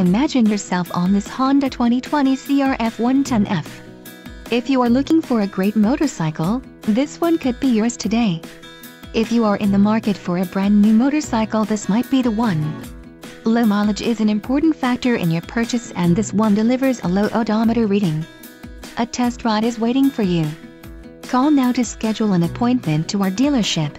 Imagine yourself on this Honda 2020 CRF 110F. If you are looking for a great motorcycle, this one could be yours today. If you are in the market for a brand new motorcycle this might be the one. Low mileage is an important factor in your purchase and this one delivers a low odometer reading. A test ride is waiting for you. Call now to schedule an appointment to our dealership.